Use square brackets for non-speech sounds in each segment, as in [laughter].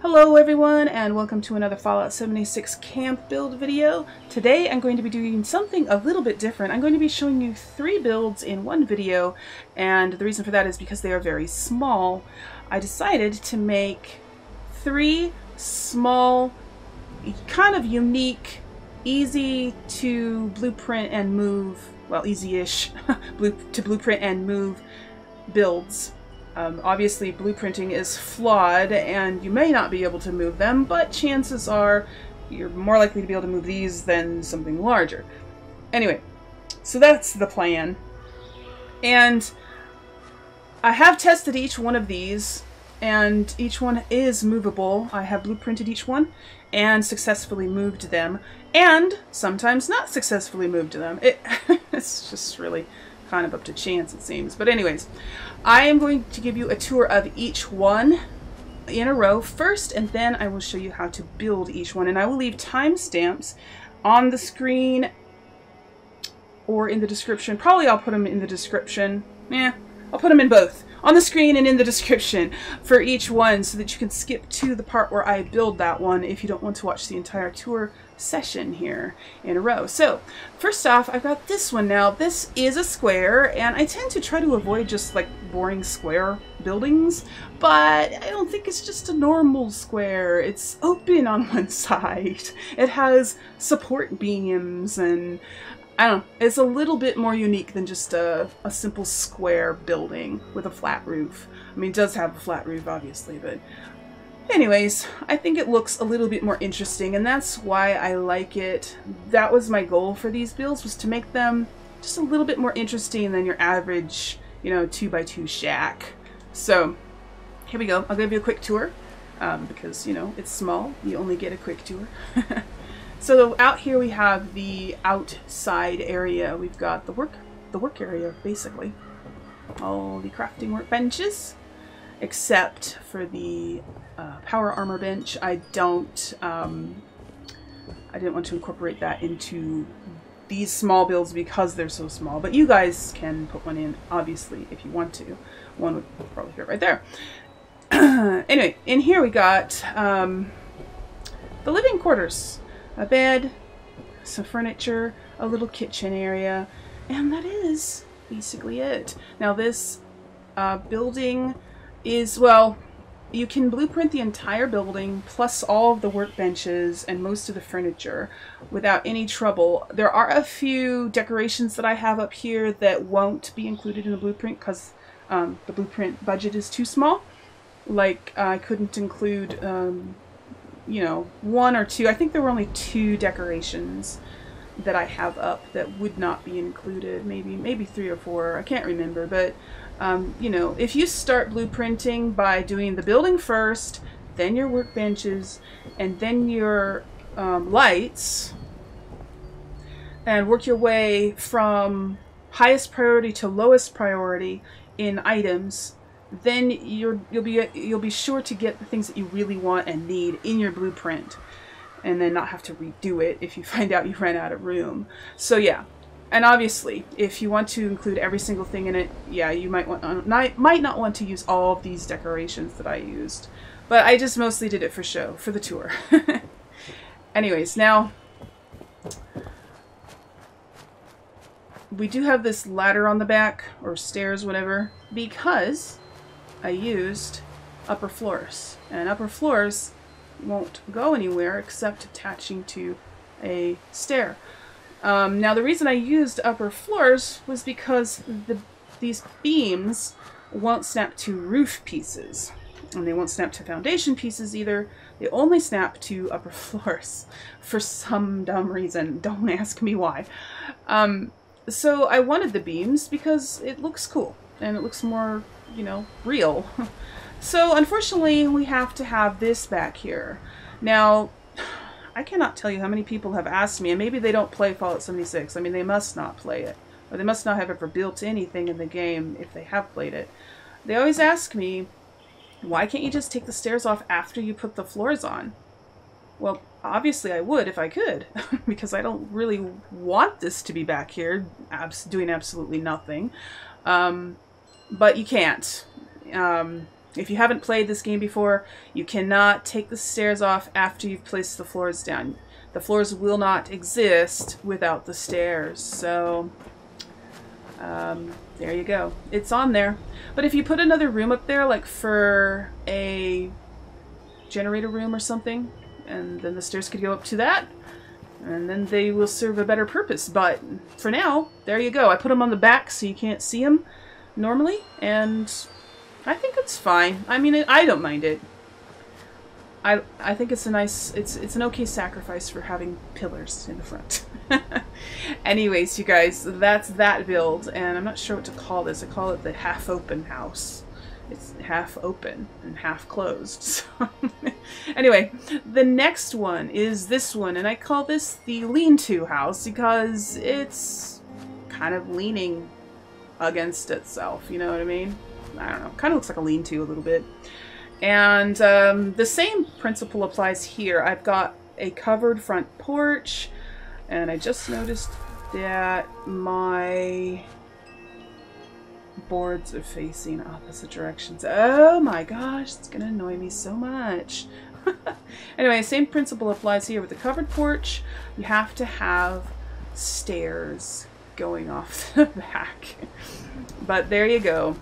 Hello everyone and welcome to another Fallout 76 camp build video. Today I'm going to be doing something a little bit different. I'm going to be showing you three builds in one video and the reason for that is because they are very small. I decided to make three small, kind of unique, easy to blueprint and move, well easy-ish [laughs] to blueprint and move builds um, obviously, blueprinting is flawed and you may not be able to move them, but chances are you're more likely to be able to move these than something larger. Anyway, so that's the plan. And I have tested each one of these, and each one is movable. I have blueprinted each one and successfully moved them, and sometimes not successfully moved them. It, [laughs] it's just really kind of up to chance, it seems. But anyways, I am going to give you a tour of each one in a row first, and then I will show you how to build each one. And I will leave timestamps on the screen or in the description. Probably I'll put them in the description. Yeah, I'll put them in both. On the screen and in the description for each one so that you can skip to the part where I build that one if you don't want to watch the entire tour session here in a row. So first off, I've got this one now. This is a square, and I tend to try to avoid just like boring square buildings, but I don't think it's just a normal square. It's open on [laughs] one side. It has support beams and I don't know, it's a little bit more unique than just a, a simple square building with a flat roof. I mean, it does have a flat roof, obviously, but Anyways, I think it looks a little bit more interesting, and that's why I like it. That was my goal for these builds, was to make them just a little bit more interesting than your average, you know, 2x2 shack. So, here we go. I'll give you a quick tour, um, because, you know, it's small. You only get a quick tour. [laughs] so out here we have the outside area. We've got the work, the work area, basically. All the crafting workbenches except for the uh, power armor bench. I don't, um, I didn't want to incorporate that into these small builds because they're so small, but you guys can put one in, obviously, if you want to. One would probably fit right there. [clears throat] anyway, in here we got um, the living quarters. A bed, some furniture, a little kitchen area, and that is basically it. Now this uh, building is, well, you can blueprint the entire building plus all of the workbenches and most of the furniture without any trouble. There are a few decorations that I have up here that won't be included in the blueprint because um, the blueprint budget is too small. Like I couldn't include, um, you know, one or two. I think there were only two decorations that I have up that would not be included. Maybe maybe three or four. I can't remember, but um, you know, if you start blueprinting by doing the building first, then your workbenches, and then your um, lights, and work your way from highest priority to lowest priority in items, then you're you'll be you'll be sure to get the things that you really want and need in your blueprint, and then not have to redo it if you [laughs] find out you ran out of room. So yeah, and obviously, if you want to include every single thing in it, yeah, you might want uh, might not want to use all of these decorations that I used. But I just mostly did it for show, for the tour. [laughs] Anyways, now we do have this ladder on the back, or stairs, whatever, because I used upper floors. And upper floors won't go anywhere except attaching to a stair. Um, now the reason I used upper floors was because the, these beams won't snap to roof pieces. And they won't snap to foundation pieces either. They only snap to upper [laughs] floors for some dumb reason. Don't ask me why. Um, so I wanted the beams because it looks cool and it looks more, you know, real. [laughs] so unfortunately we have to have this back here. Now I cannot tell you how many people have asked me, and maybe they don't play Fallout 76. I mean, they must not play it. Or they must not have ever built anything in the game if they have played it. They always ask me, why can't you just take the stairs off after you put the floors on? Well, obviously I would if I could, [laughs] because I don't really want this to be back here abs doing absolutely nothing. Um, but you can't. Um, If you haven't played this game before, you cannot take the stairs off after you've placed the floors down. The floors will not exist without the stairs. So, um, there you go. It's on there. But if you put another room up there, like for a generator room or something, and then the stairs could go up to that, and then they will serve a better purpose. But for now, there you go. I put them on the back so you can't see them normally, and I think it's fine. I mean, I don't mind it. I I think it's a nice, it's it's an okay sacrifice for having pillars in the front. [laughs] Anyways, you guys, that's that build, and I'm not sure what to call this. I call it the half-open house. It's half open and half closed. [laughs] So anyway, the next one is this one, and I call this the lean-to house because it's kind of leaning against itself, you know what I mean? I don't know, kind of looks like a lean-to a little bit. And um, the same principle applies here. I've got a covered front porch, and I just noticed that my boards are facing opposite directions. Oh my gosh, it's gonna annoy me so much. [laughs] anyway, same principle applies here with the covered porch. You have to have stairs going off [laughs] the back. but there you go.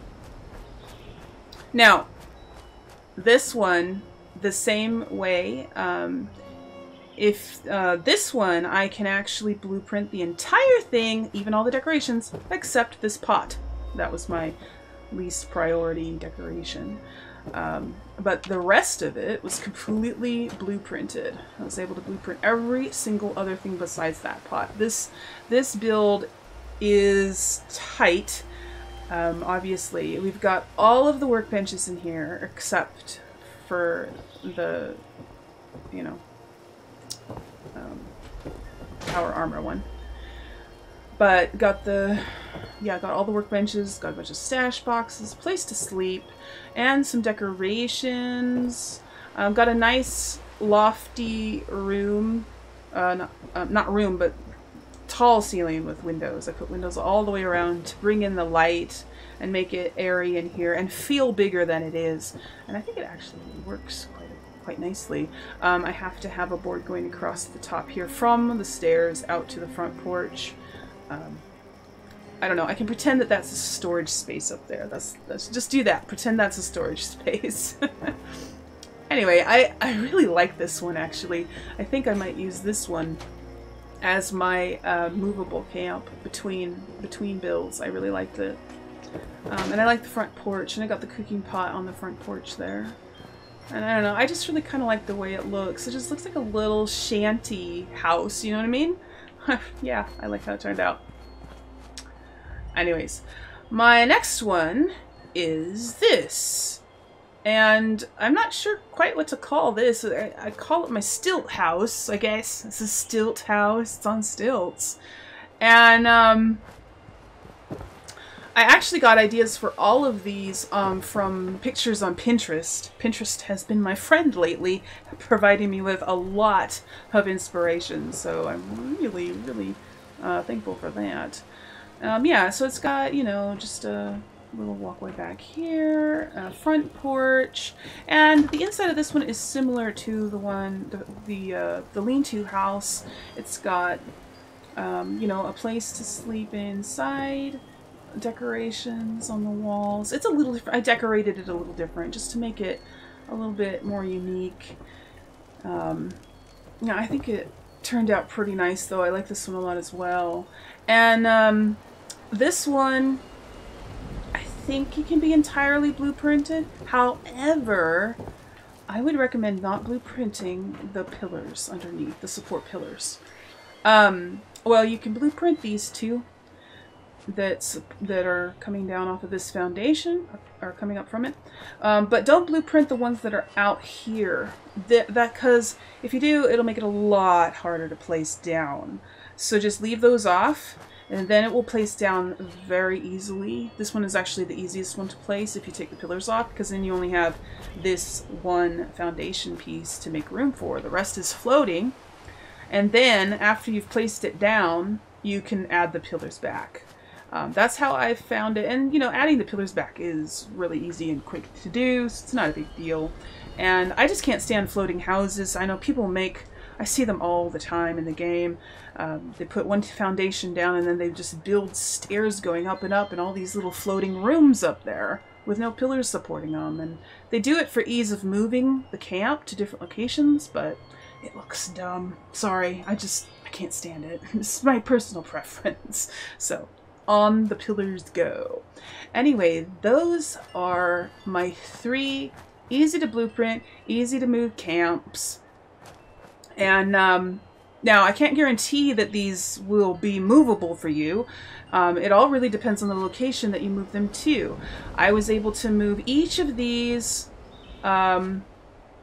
Now, this one, the same way, um, if uh, this one, I can actually blueprint the entire thing, even all the decorations, except this pot. That was my least priority decoration. Um, but the rest of it was completely blueprinted. I was able to blueprint every single other thing besides that pot. This this build is tight. Um, obviously, we've got all of the workbenches in here except for the, you know, um, power armor one. But got the, yeah, got all the workbenches, got a bunch of stash boxes, place to sleep, and some decorations. Um, got a nice lofty room, uh, not, uh, not room, but tall ceiling with windows. I put windows all the way around to bring in the light and make it airy in here and feel bigger than it is. And I think it actually works quite quite nicely. Um, I have to have a board going across the top here from the stairs out to the front porch. Um, I don't know. I can pretend that that's a storage space up there. That's, that's just do that. Pretend that's a storage [laughs] space. anyway, I, I really like this one actually. I think I might use this one as my uh, movable camp between between builds. I really liked it. Um, and I like the front porch, and I got the cooking pot on the front porch there. And I don't know, I just really kind of like the way it looks. It just looks like a little shanty house, you know what I mean? [laughs] yeah, I like how it turned out. Anyways, my next one is this. And I'm not sure quite what to call this. I, I call it my stilt house, I guess. It's a stilt house. It's on stilts. And, um, I actually got ideas for all of these um, from pictures on Pinterest. Pinterest has been my friend lately, providing me with a lot of inspiration, so I'm really, really uh, thankful for that. Um, yeah, so it's got, you know, just a little walkway back here, front porch, and the inside of this one is similar to the one, the, the, uh, the lean-to house. It's got, um, you know, a place to sleep inside, decorations on the walls. It's a little different. I decorated it a little different just to make it a little bit more unique. Um, yeah, I think it turned out pretty nice though. I like this one a lot as well. And um, this one, think it can be entirely blueprinted. However, I would recommend not blueprinting the pillars underneath, the support pillars. Um, well, you can blueprint these two that's that are coming down off of this foundation are coming up from it um, but don't blueprint the ones that are out here that because if you do it'll make it a lot harder to place down so just leave those off and then it will place down very easily this one is actually the easiest one to place if you take the pillars off because then you only have this one foundation piece to make room for the rest is floating and then after you've placed it down you can add the pillars back Um, that's how I found it. And, you know, adding the pillars back is really easy and quick to do, so it's not a big deal. And I just can't stand floating houses. I know people make, I see them all the time in the game. Um, they put one foundation down and then they just build stairs going up and up and all these little floating rooms up there with no pillars supporting them. And they do it for ease of moving the camp to different locations, but it looks dumb. Sorry, I just, I can't stand it. [laughs] Is my personal [laughs] preference. So, on the pillars go. Anyway, those are my three easy to blueprint, easy to move camps. And um, now I can't guarantee that these will be movable for you. Um, it all really depends on the location that you move them to. I was able to move each of these um,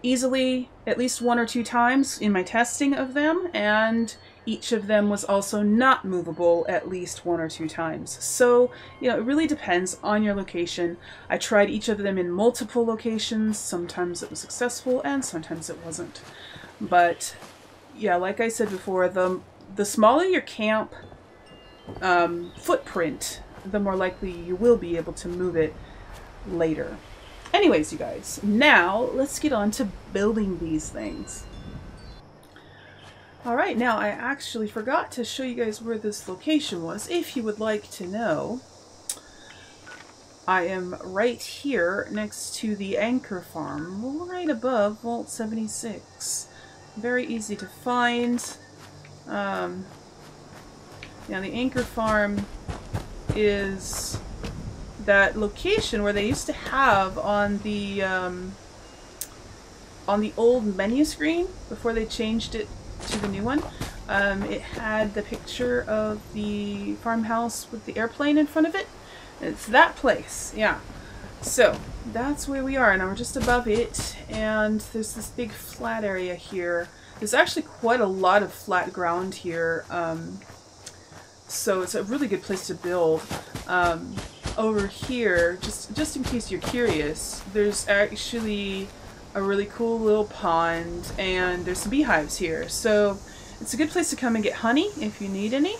easily at least one or two times in my testing of them, and each of them was also not movable at least one or two times. So, you know, it really depends on your location. I tried each of them in multiple locations. Sometimes it was successful and sometimes it wasn't. But yeah, like I said before, the, the smaller your camp um, footprint, the more likely you will be able to move it later. Anyways, you guys, now let's get on to building these things. Alright, now I actually forgot to show you guys where this location was, if you would like to know. I am right here next to the anchor farm, right above Vault 76. Very easy to find. Um, now the anchor farm is that location where they used to have on the um, on the old menu screen before they changed it to the new one. Um, it had the picture of the farmhouse with the airplane in front of it. It's that place, yeah. So that's where we are, and we're just above it, and there's this big flat area here. There's actually quite a lot of flat ground here, um, so it's a really good place to build. Um, over here, just just in case you're curious, there's actually a really cool little pond and there's some beehives here. So it's a good place to come and get honey if you need any.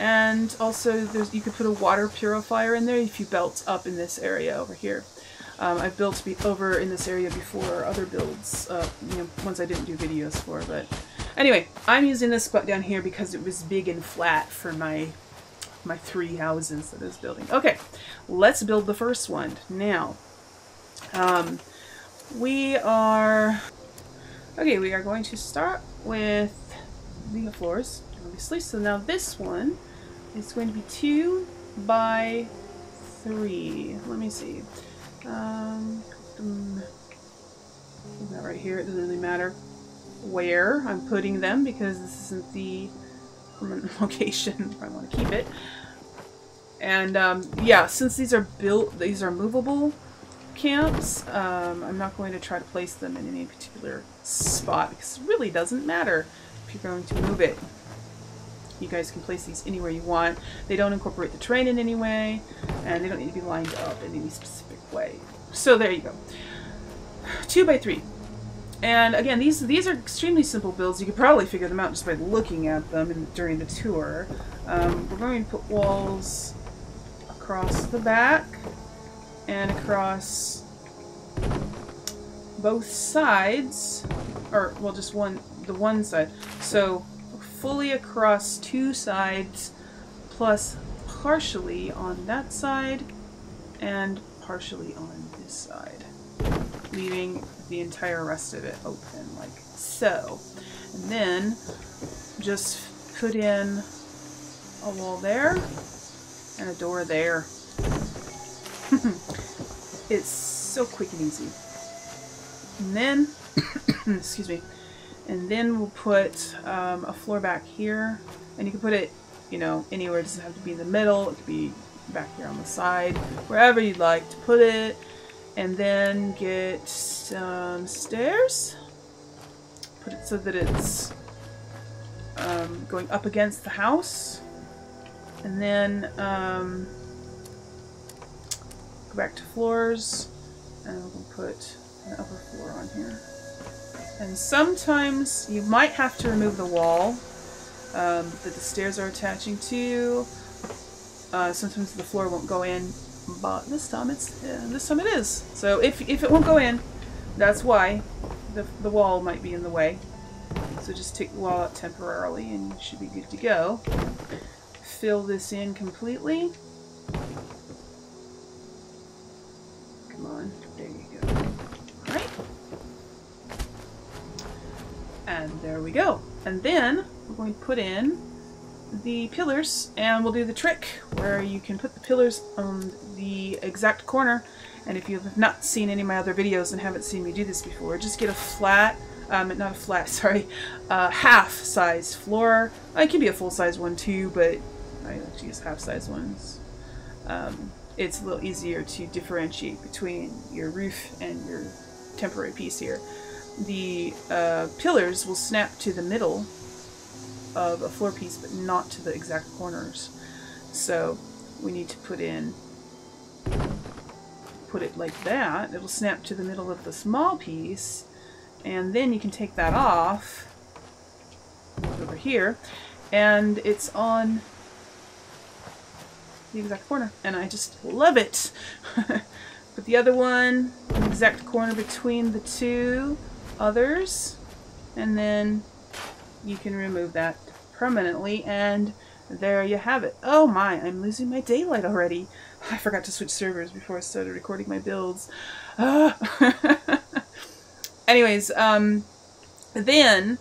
And also you could put a water purifier in there if you built up in this area over here. Um, I've built over in this area before other builds, uh, you know, ones I didn't do videos for, but anyway, I'm using this spot down here because it was big and flat for my my three houses that I was building. Okay, let's build the first one. Now, um, we are... Okay, we are going to start with the floors, obviously. So now this one is going to be two by three. Let me see. Um, that right here, it doesn't really matter where I'm putting them because this isn't the permanent [laughs] location I want to keep it. And um, yeah, since these are built, these are movable camps, um, I'm not going to try to place them in any particular spot because it really doesn't matter if you're going to move it. You guys can place these anywhere you want. They don't incorporate the terrain in any way, and they don't need to be lined up in any specific way. So there you go. Two by three. And again, these these are extremely simple builds. You could probably figure them out just by looking at them in, during the tour. Um, we're going to put walls across the back and across both sides, or well, just one the one side. So fully across two sides, plus partially on that side and partially on this side, leaving the entire rest of it open like so. And then just put in a wall there and a door there. [laughs] it's so quick and easy. And then, [coughs] excuse me, and then we'll put um, a floor back here. And you can put it, you know, anywhere. It doesn't have to be in the middle. It could be back here on the side, wherever you'd like to put it and then get some stairs. Put it so that it's um, going up against the house. And then um, go back to floors and we'll put an upper floor on here. And sometimes you might have to remove the wall um, that the stairs are attaching to uh, sometimes the floor won't go in, but this time it's uh, this time it is. So if if it won't go in, that's why the the wall might be in the way. So just take the wall out temporarily, and you should be good to go. Fill this in completely. And then we're going to put in the pillars and we'll do the trick where you can put the pillars on the exact corner. And if you have not seen any of my other videos and haven't seen me do this before just get a flat um, not a flat [laughs] sorry half size floor. It can be a full size one too but I like to use half size ones. Um, it's a little easier to differentiate between your roof and your temporary piece here the uh, pillars will snap to the middle of a floor piece, but not to the exact corners. So we need to put in, put it like that. It'll snap to the middle of the small piece, and then you can take that off over here, and it's on the exact corner, and I just love it. [laughs] Put the other one the exact corner between the two others, and then you can remove that permanently and there you have it. Oh my, I'm losing my daylight already. I forgot to switch servers before I started recording my builds. Ah. [laughs] Anyways, um, then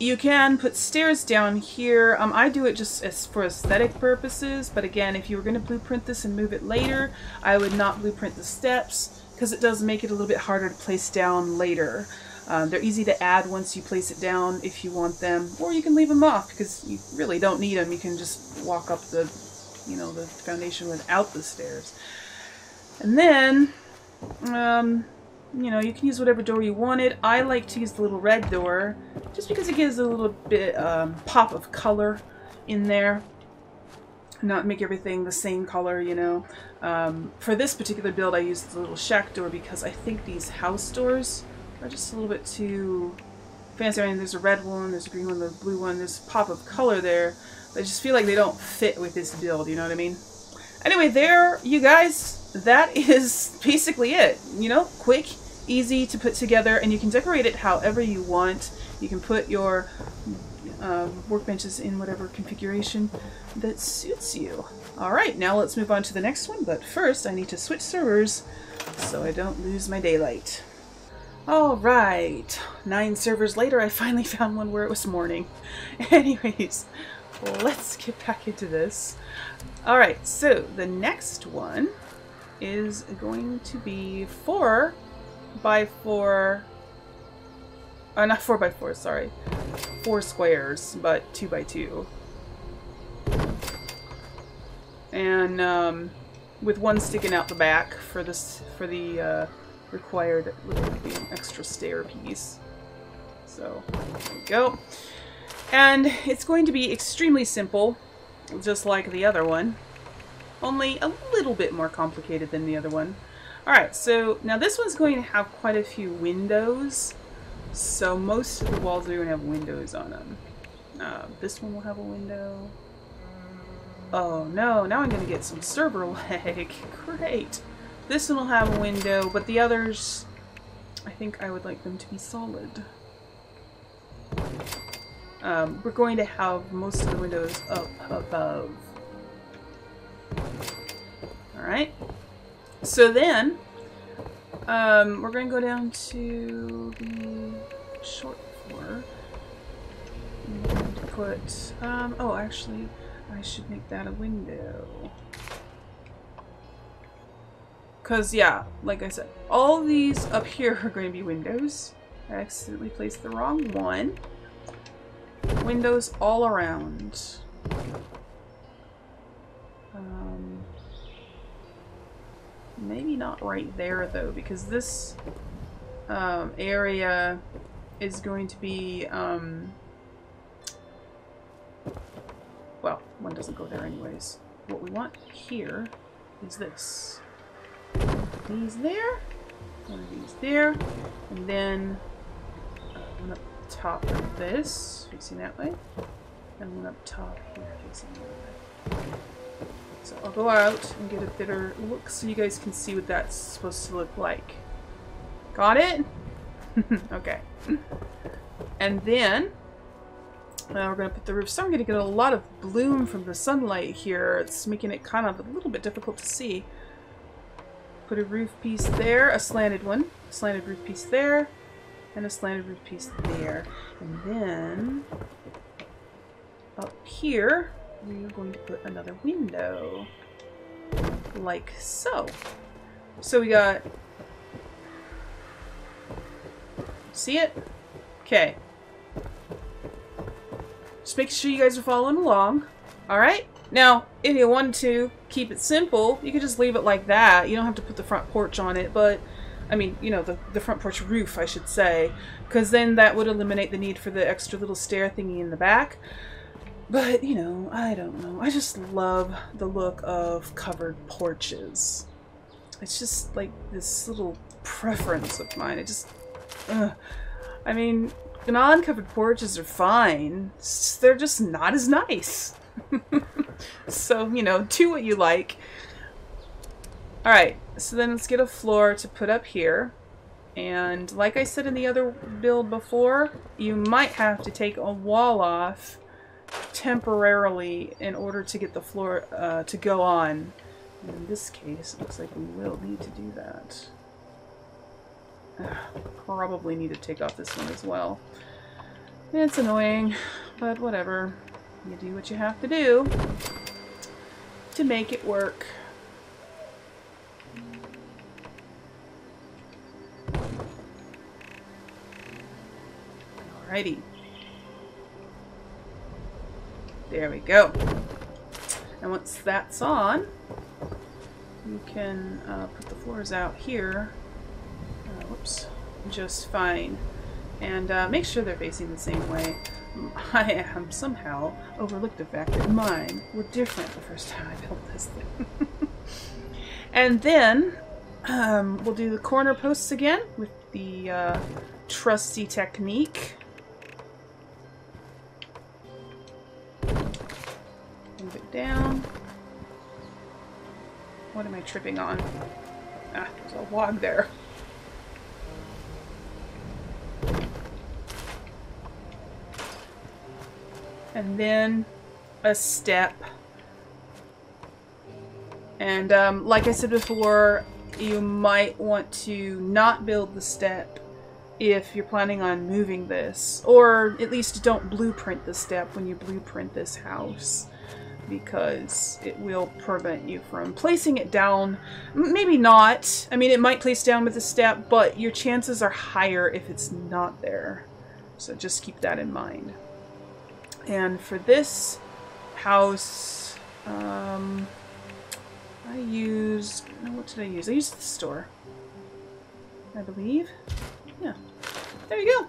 you can put stairs down here. Um, I do it just as for aesthetic purposes, but again, if you were going to blueprint this and move it later, I would not blueprint the steps because it does make it a little bit harder to place down later. Um, they're easy to add once you place it down if you want them, or you can leave them off because you really don't need them. You can just walk up the, you know, the foundation without the stairs. And then, um, you know, you can use whatever door you wanted. I like to use the little red door just because it gives a little bit um, pop of color in there. Not make everything the same color, you know. Um, for this particular build, I used the little shack door because I think these house doors are just a little bit too fancy. I mean, there's a red one, there's a green one, there's a blue one, there's a pop of color there. I just feel like they don't fit with this build, you know what I mean? Anyway, there, you guys, that [laughs] is basically it. You know, quick, easy to put together, and you can decorate it however you want. You can put your uh, workbenches in whatever configuration that suits you. Alright, now let's move on to the next one, but first I need to switch servers so I don't lose my daylight. Alright, nine servers later I finally [laughs] found one where it was morning. [laughs] Anyways, let's get back into this. Alright, so the next one is going to be 4 by 4 uh, not 4 by 4 sorry. 4 squares, but 2 by 2 And um, with one sticking out the back for this for the uh, required little extra stair piece. So, there we go. And it's going to be extremely simple, just like the other one, only a little bit more complicated than the other one. Alright, so now this one's going to have quite a few windows, so most of the walls are going to have windows on them. Uh, this one will have a window. Oh no, now I'm going to get some server lag. [laughs] Great. This one will have a window, but the others, I think I would like them to be solid. Um, we're going to have most of the windows up above. Alright. So then, um, we're going to go down to the short floor. Put, um, oh, actually, I should make that a window. Because, yeah, like I said, all these up here are going to be windows. I accidentally placed the wrong one. Windows all around. Um, maybe not right there, though, because this um, area is going to be... Um, well, one doesn't go there anyways. What we want here is this these there, one of these there, and then uh, one up top of this, facing that way, and one up top here, facing other way. So I'll go out and get a better look so you guys can see what that's supposed to look like. Got it? [laughs] okay. And then uh, we're going to put the roof. So I'm going to get a lot of bloom from the sunlight here. It's making it kind of a little bit difficult to see. Put a roof piece there, a slanted one, a slanted roof piece there, and a slanted roof piece there. And then up here, we're going to put another window like so. So we got, see it? Okay. Just make sure you guys are following along. Alright? Now, if you want to keep it simple, you could just leave it like that. You don't have to put the front porch on it, but I mean, you know, the, the front porch roof, I should say, because then that would eliminate the need for the extra little stair thingy in the back. But, you know, I don't know. I just love the look of covered porches. It's just like this little preference of mine. It just, I mean, non-covered porches are fine. They're just not as nice. [laughs] so, you know, do what you like. Alright, so then let's get a floor to put up here. And like I said in the other build before, you might have to take a wall off temporarily in order to get the floor uh, to go on. In this case, it looks like we will need to do that. Probably need to take off this one as well. It's annoying, but whatever. You do what you have to do to make it work. Alrighty. There we go. And once that's on, you can uh, put the floors out here uh, whoops, just fine. And uh, make sure they're facing the same way. [laughs] I have somehow overlooked the fact that mine were different the first time I built this thing. [laughs] and then um, we'll do the corner posts again with the uh, trusty technique. Move it down. What am I tripping on? Ah, there's a log there. And then a step. And um, like I said before, you might want to not build the step if you're planning on moving this. Or at least don't blueprint the step when you blueprint this house because it will prevent you from placing it down. Maybe not. I mean, it might place down with a step, but your chances are higher if it's not there. So just keep that in mind. And for this house, um, I used, what did I use? I used the store, I believe. Yeah, there you go.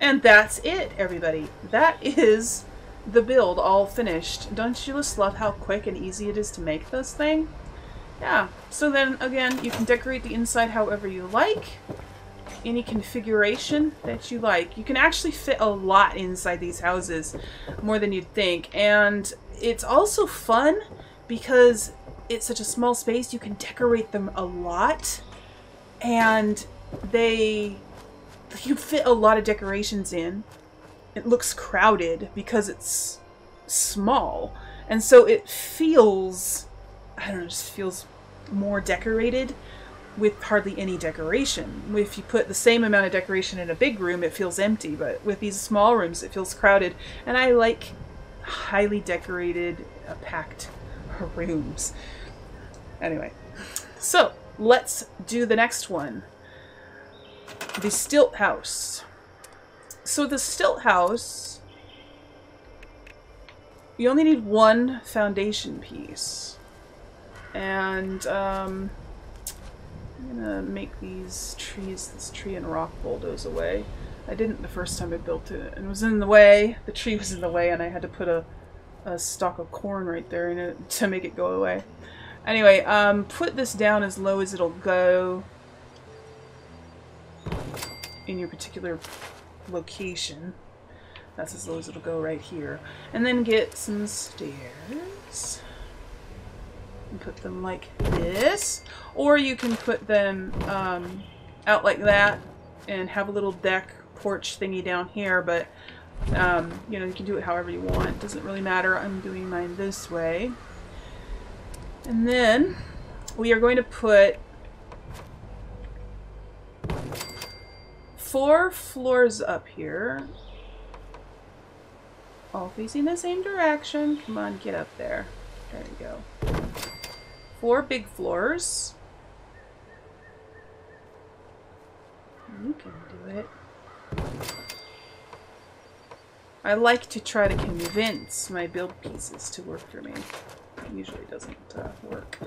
And that's it, everybody. That is the build all finished. Don't you just love how quick and easy it is to make this thing? Yeah, so then again, you can decorate the inside however you like any configuration that you like. You can actually fit a lot inside these houses, more than you'd think. And it's also fun because it's such a small space, you can decorate them a lot. And they, you fit a lot of decorations in. It looks crowded because it's small. And so it feels, I don't know, just feels more decorated with hardly any decoration. If you put the same amount of decoration in a big room, it feels empty, but with these small rooms, it feels crowded. And I like highly decorated, uh, packed [laughs] rooms. Anyway, so let's do the next one. The Stilt House. So the Stilt House, you only need one foundation piece. And, um, I'm gonna make these trees, this tree and rock bulldoze away. I didn't the first time I built it, and it was in the way. The tree was in the way, and I had to put a, a stalk of corn right there in it to make it go away. Anyway, um, put this down as low as it'll go in your particular location. That's as low as it'll go right here. And then get some stairs. And put them like this. Or you can put them um, out like that and have a little deck porch thingy down here, but um, you know, you can do it however you want. It doesn't really matter. I'm doing mine this way. And then we are going to put four floors up here. All facing the same direction. Come on, get up there. There you go. Four big floors. You can do it. I like to try to convince my build pieces to work for me. It usually doesn't uh, work.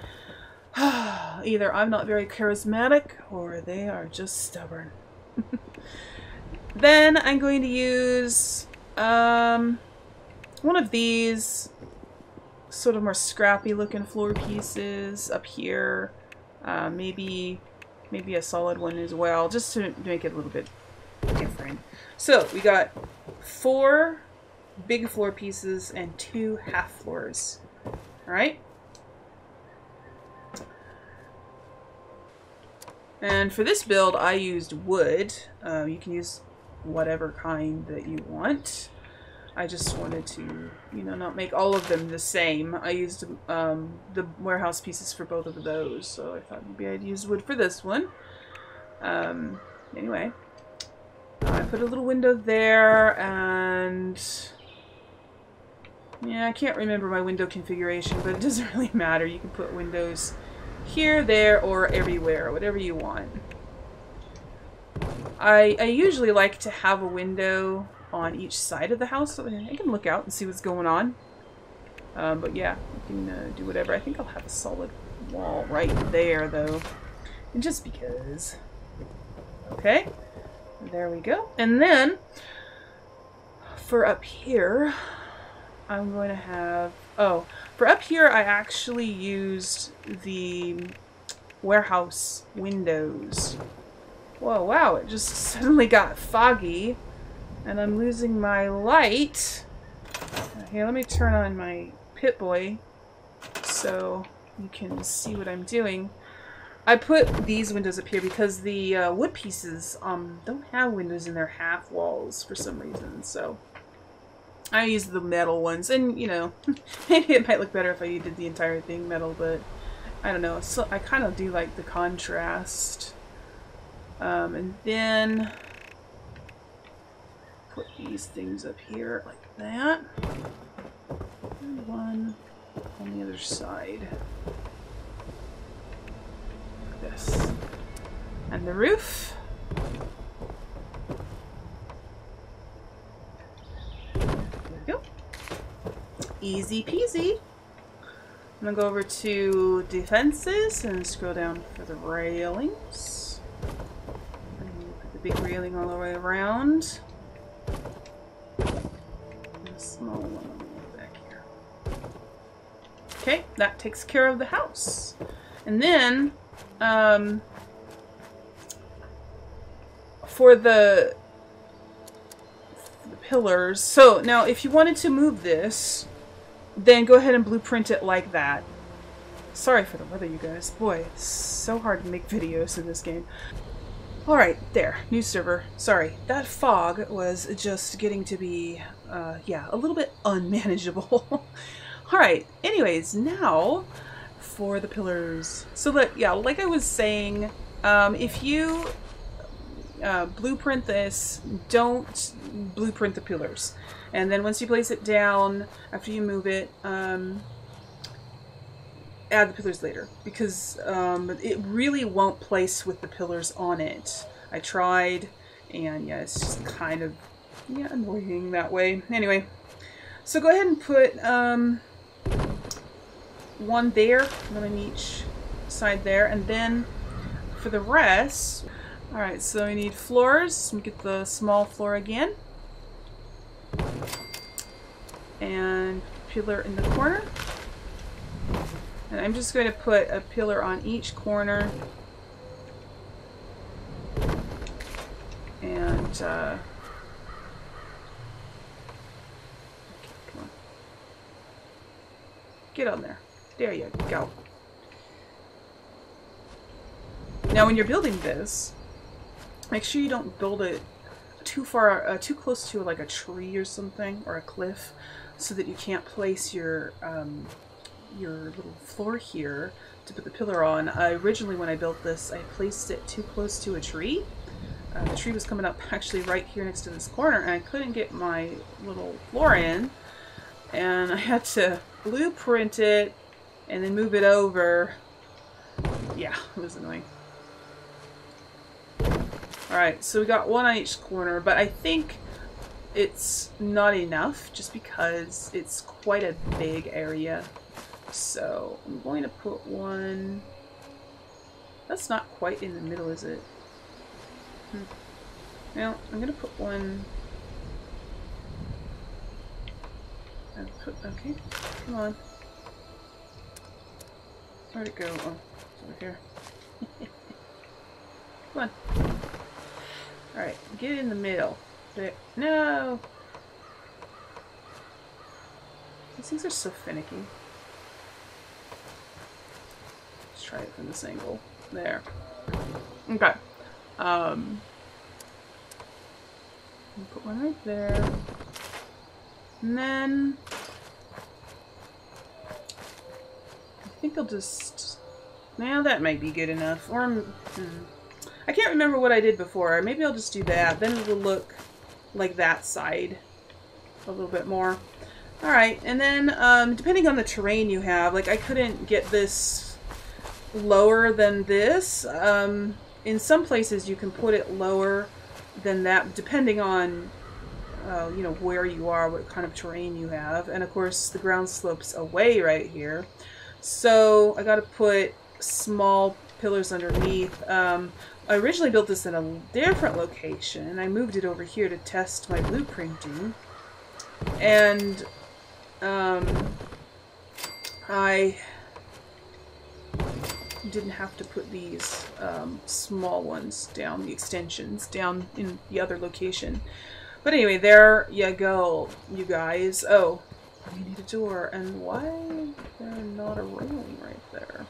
[sighs] Either I'm not very charismatic or they are just stubborn. [laughs] then I'm going to use um, one of these sort of more scrappy looking floor pieces up here. Uh, maybe maybe a solid one as well, just to make it a little bit different. So we got four big floor pieces and two half floors. All right. And for this build, I used wood. Uh, you can use whatever kind that you want. I just wanted to, you know, not make all of them the same. I used um, the warehouse pieces for both of those, so I thought maybe I'd use wood for this one. Um, anyway, I put a little window there, and yeah, I can't remember my window configuration, but it doesn't [laughs] really matter. You can put windows here, there, or everywhere, whatever you want. I, I usually like to have a window on each side of the house so I can look out and see what's going on. Um, but yeah, you can uh, do whatever. I think I'll have a solid wall right there, though. And just because. Okay. There we go. And then, for up here, I'm going to have... Oh, for up here, I actually used the warehouse windows. Whoa, wow, it just [laughs] suddenly got foggy. And I'm losing my light. Okay, let me turn on my Pip-Boy so you can see what I'm doing. I put these windows up here because the uh, wood pieces um, don't have windows in their half walls for some reason, so I use the metal ones. And, you know, [laughs] maybe it might look better if I did the entire thing metal, but I don't know. So I kind of do like the contrast. Um, and then put these things up here like that. And one on the other side. Like this. And the roof. There we go. Easy peasy. I'm gonna go over to defenses and scroll down for the railings. Put the big railing all the way around. That takes care of the house. And then, um, for the, the pillars, so now if you wanted to move this, then go ahead and blueprint it like that. Sorry for the weather, you guys. Boy, it's so hard to make videos in this game. Alright, there. New server. Sorry. That fog was just getting to be, uh, yeah, a little bit unmanageable. [laughs] Alright, anyways, now for the pillars. So that, yeah, like I was saying, um, if you uh, blueprint this, don't blueprint the pillars. And then once you place it down, after you move it, um, add the pillars later because um, it really won't place with the pillars on it. I tried and yeah, it's just kind of yeah, annoying that way. Anyway, so go ahead and put um, one there, one on each side there, and then for the rest, alright, so we need floors. Me get the small floor again and pillar in the corner. And I'm just going to put a pillar on each corner. And, uh, come on. Get on there. There you go. Now when you're building this, make sure you don't build it too far, uh, too close to like a tree or something, or a cliff, so that you can't place your, um, your little floor here to put the pillar on. I, originally when I built this, I placed it too close to a tree. Uh, the tree was coming up actually right here next to this corner, and I couldn't get my little floor in, and [laughs] I had to blueprint it and then move it over. Yeah, it was annoying. Alright, so we got one on each corner, but I think it's not enough just because it's quite a big area. So I'm going to put one... That's not quite in the middle, is it? Hmm. Well, I'm going to put one... Put, okay, come on. Where'd it go? Oh, it's over here. [laughs] come on. Alright, get in the middle. There. No! These things are so finicky. Let's try it from this angle. There. Okay. Um, put one right there. And then... I think I'll just... Now that might be good enough. Or... Hmm. I can't remember what I did before. Maybe I'll just do that. Then it'll look like that side a little bit more. Alright, and then um, depending on the terrain you have, like I couldn't get this lower than this. Um, in some places you can put it lower than that depending on uh, you know where you are, what kind of terrain you have. And of course the ground slopes away right here. So I got to put small pillars underneath. Um, I originally built this in a different location. and I moved it over here to test my blueprinting. And um, I didn't have to put these um, small ones down, the extensions, down in the other location. But anyway, there you go, you guys. Oh, we need a door. And why there not a railing right there?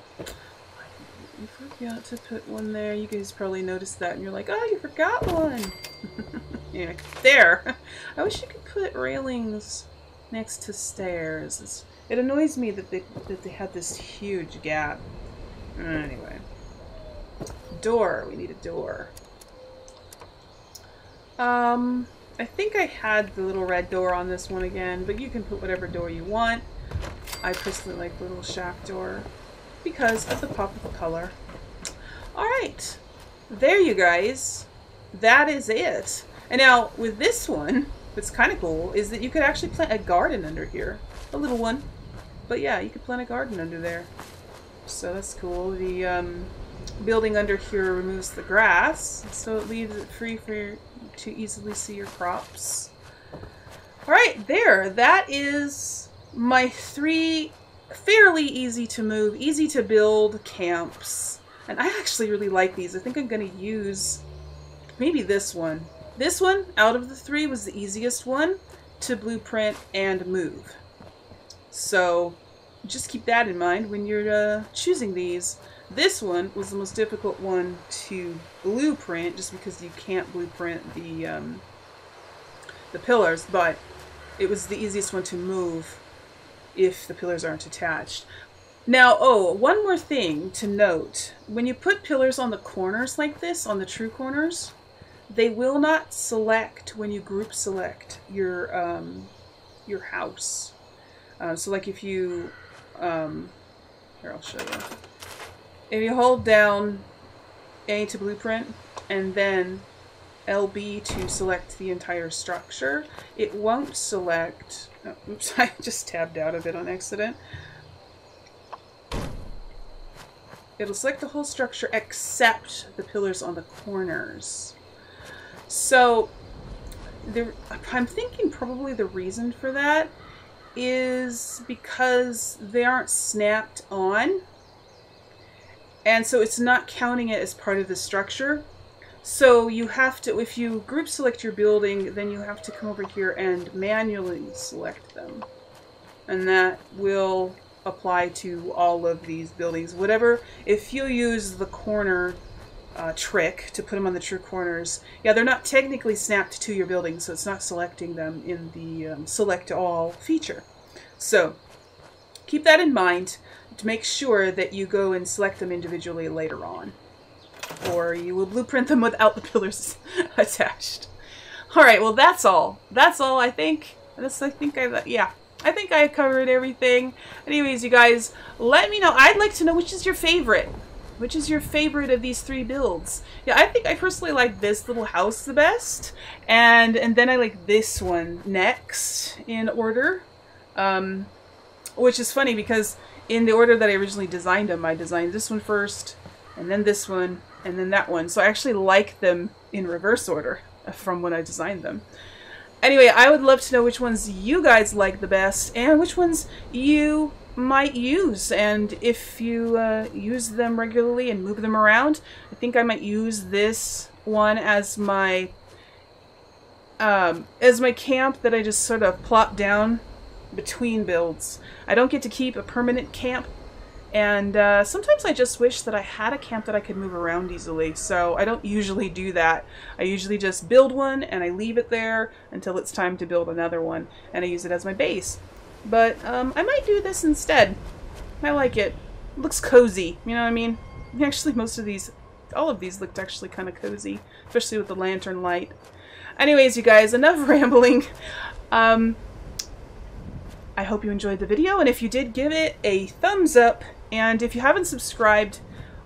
You forgot to put one there. You guys probably noticed that and you're like, oh, you forgot one. [laughs] yeah, there. [laughs] I wish you could put railings next to stairs. It's, it annoys me that they, that they had this huge gap. Anyway. Door. We need a door. Um, I think I had the little red door on this one again, but you can put whatever door you want. I personally like the little shack door because of the pop of color. Alright, there you guys. That is it. And now, with this one, what's kind of cool is that you could actually plant a garden under here. A little one. But yeah, you could plant a garden under there. So that's cool. The um, building under here removes the grass, so it leaves it free for to easily see your crops. Alright, there. That is my three fairly easy to move, easy to build camps. And I actually really like these. I think I'm going to use maybe this one. This one, out of the three, was the easiest one to blueprint and move. So just keep that in mind when you're uh, choosing these. This one was the most difficult one to blueprint just because you can't blueprint the, um, the pillars, but it was the easiest one to move if the pillars aren't attached. Now, oh, one more thing to note. When you put pillars on the corners like this, on the true corners, they will not select when you group select your um, your house. Uh, so like if you, um, here I'll show you. If you hold down A to blueprint and then LB to select the entire structure, it won't select Oh, oops, [laughs] I just tabbed out of it on accident. It'll select the whole structure except the pillars on the corners. So I'm thinking probably the reason for that is because they aren't snapped on. And so it's not counting it as part of the structure. So you have to, if you group select your building, then you have to come over here and manually select them. And that will apply to all of these buildings. Whatever, if you use the corner uh, trick to put them on the true corners. Yeah, they're not technically snapped to your building, so it's not selecting them in the um, select all feature. So keep that in mind to make sure that you go and select them individually later on. Or you will blueprint them without the pillars [laughs] attached. Alright, well that's all. That's all I think. That's, I think I, yeah. I think I covered everything. Anyways, you guys, let me know. I'd like to know which is your favorite. Which is your favorite of these three builds? Yeah, I think I personally like this little house the best. And and then I like this one next in order. Um, which is funny because in the order that I originally designed them, I designed this one first, and then this one, and then that one. So I actually like them in reverse order from when I designed them. Anyway, I would love to know which ones you guys like the best and which ones you might use and if you uh, use them regularly and move them around I think I might use this one as my um, as my camp that I just sort of plop down between builds. I don't get to keep a permanent camp and uh, sometimes I just wish that I had a camp that I could move around easily, so I don't usually do that. I usually just build one and I leave it there until it's time to build another one, and I use it as my base. But um, I might do this instead. I like it. it. looks cozy, you know what I mean? [laughs] Actually, most of these, all of these looked actually kind of cozy, especially with the lantern light. Anyways, you guys, enough [laughs] rambling. Um, I hope you enjoyed the video, and if you did, give it a thumbs up. And if you haven't subscribed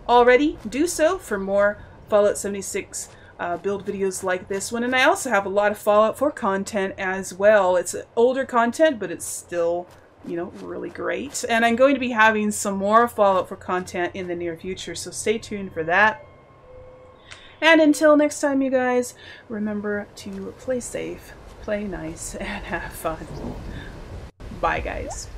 already, do so for more Fallout 76 uh, build videos like this one. And I also have a lot of Fallout 4 content as well. It's older content, but it's still, you know, really great. And I'm going to be having some more Fallout 4 content in the near future, so stay tuned for that. And until next time, you guys, remember to play safe, play nice, [laughs] and have fun. Bye, guys.